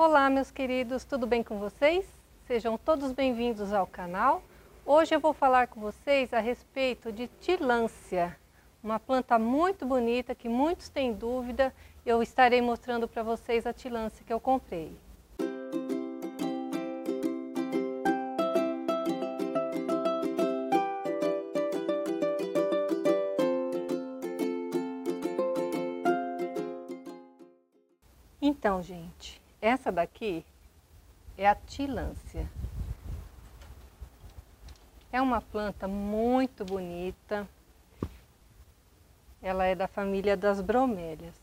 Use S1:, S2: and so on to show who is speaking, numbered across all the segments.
S1: Olá, meus queridos, tudo bem com vocês? Sejam todos bem-vindos ao canal. Hoje eu vou falar com vocês a respeito de tilância, uma planta muito bonita que muitos têm dúvida. Eu estarei mostrando para vocês a tilância que eu comprei. Então, gente, essa daqui é a tilância. É uma planta muito bonita. Ela é da família das bromélias.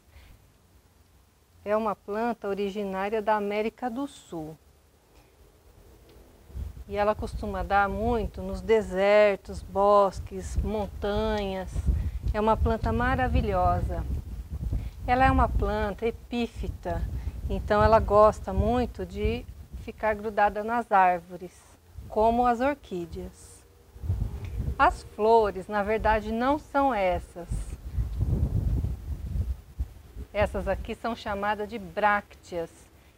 S1: É uma planta originária da América do Sul. E ela costuma dar muito nos desertos, bosques, montanhas. É uma planta maravilhosa. Ela é uma planta epífita, então ela gosta muito de ficar grudada nas árvores, como as orquídeas. As flores, na verdade, não são essas. Essas aqui são chamadas de brácteas.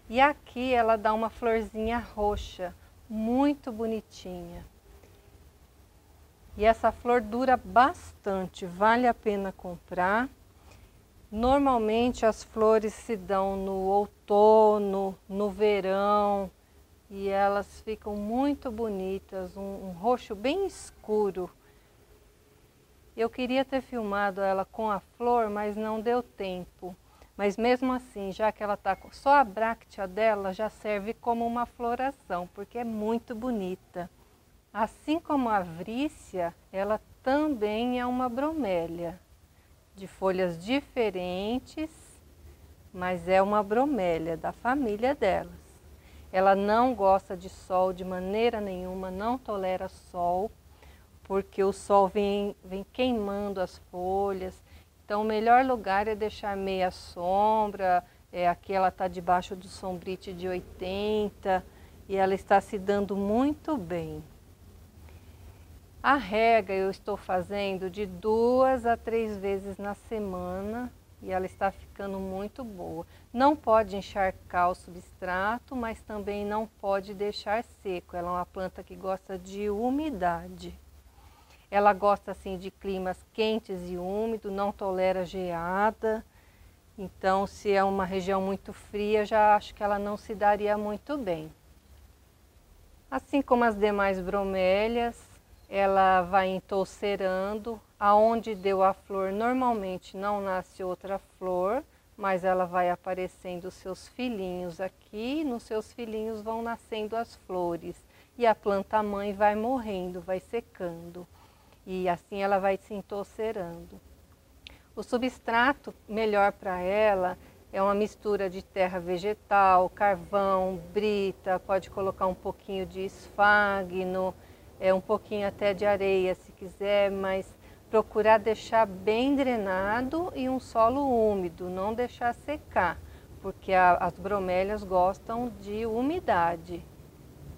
S1: E aqui ela dá uma florzinha roxa, muito bonitinha. E essa flor dura bastante, vale a pena comprar. Normalmente as flores se dão no outono, no verão e elas ficam muito bonitas, um, um, roxo bem escuro. Eu queria ter filmado ela com a flor, mas não deu tempo. Mas mesmo assim, já que ela está só a bráctea dela, já serve como uma floração, porque é muito bonita. Assim como a vrícia, ela também é uma bromélia de folhas diferentes, mas é uma bromélia da família delas. Ela não gosta de sol de maneira nenhuma, não tolera sol, porque o sol vem, vem queimando as folhas. Então, o melhor lugar é deixar meia sombra. É, aqui ela está debaixo do sombrite de 80 e ela está se dando muito bem. A rega eu estou fazendo de duas a três vezes na semana e ela está ficando muito boa. Não pode encharcar o substrato, mas também não pode deixar seco. Ela é uma planta que gosta de umidade. Ela gosta assim de climas quentes e úmidos, não tolera geada. Então, se é uma região muito fria, já acho que ela não se daria muito bem. Assim como as demais bromélias, ela vai entolcerando. Aonde deu a flor, normalmente não nasce outra flor, mas ela vai aparecendo seus filhinhos aqui, nos seus filhinhos vão nascendo as flores. E a planta mãe vai morrendo, vai secando. E assim ela vai se entolcerando. O substrato melhor para ela é uma mistura de terra vegetal, carvão, brita, pode colocar um pouquinho de esfagno, é, um pouquinho até de areia se quiser, mas procurar deixar bem drenado e um solo úmido, não deixar secar, porque a, as bromélias gostam de umidade.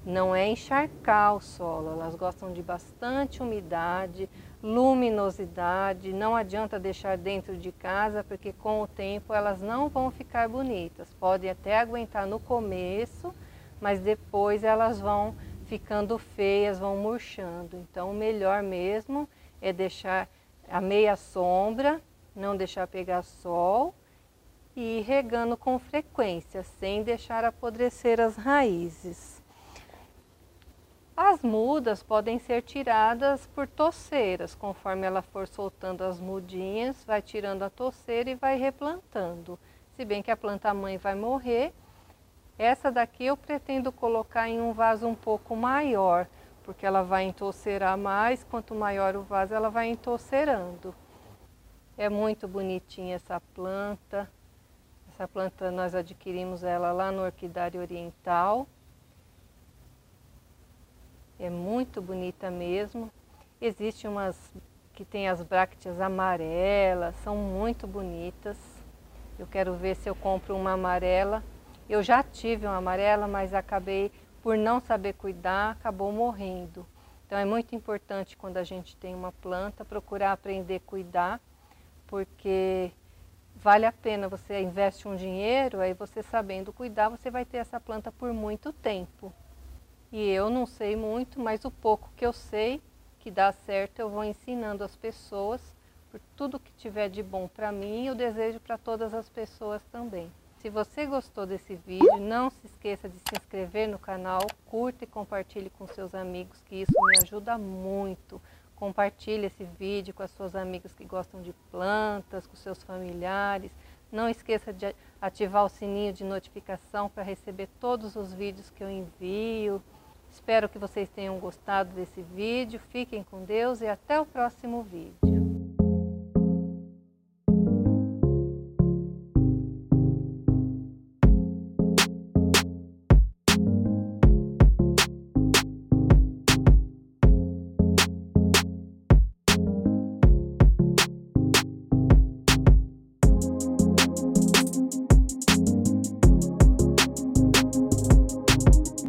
S1: Não é encharcar o solo, elas gostam de bastante umidade, luminosidade. Não adianta deixar dentro de casa, porque com o tempo elas não vão ficar bonitas. Podem até aguentar no começo, mas depois elas vão ficando feias, vão murchando. Então, o melhor mesmo é deixar a meia sombra, não deixar pegar sol e ir regando com frequência, sem deixar apodrecer as raízes. As mudas podem ser tiradas por toceiras, conforme ela for soltando as mudinhas, vai tirando a toceira e vai replantando. Se bem que a planta mãe vai morrer, essa daqui eu pretendo colocar em um vaso um pouco maior, porque ela vai entolcerar mais, quanto maior o vaso ela vai entolcerando. É muito bonitinha essa planta. Essa planta nós adquirimos ela lá no Orquidário Oriental. É muito bonita mesmo. Existem umas que tem as brácteas amarelas, são muito bonitas. Eu quero ver se eu compro uma amarela eu já tive uma amarela, mas acabei, por não saber cuidar, acabou morrendo. Então é muito importante quando a gente tem uma planta, procurar aprender a cuidar, porque vale a pena, você investe um dinheiro, aí você sabendo cuidar, você vai ter essa planta por muito tempo. E eu não sei muito, mas o pouco que eu sei que dá certo, eu vou ensinando as pessoas por tudo que tiver de bom para mim, eu desejo para todas as pessoas também. Se você gostou desse vídeo, não se esqueça de se inscrever no canal, curta e compartilhe com seus amigos, que isso me ajuda muito. Compartilhe esse vídeo com as suas amigas que gostam de plantas, com seus familiares. Não esqueça de ativar o sininho de notificação para receber todos os vídeos que eu envio. Espero que vocês tenham gostado desse vídeo. Fiquem com Deus e até o próximo vídeo.